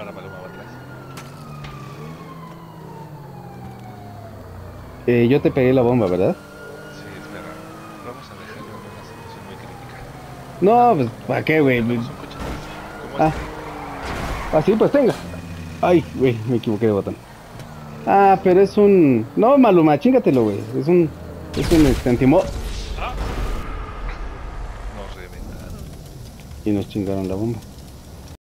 Ahora Maluma va atrás. Eh, yo te pegué la bomba, ¿verdad? Sí, espera. Vamos a dejarlo en una situación muy crítica. No, pues, ¿para qué, güey? Ah. Así, ah, pues tenga. Ay, güey, me equivoqué de botón. Ah, pero es un... No, Maluma, chingatelo, güey. Es un... Es un este, antimo... Ah. Nos reventaron. Y nos chingaron la bomba.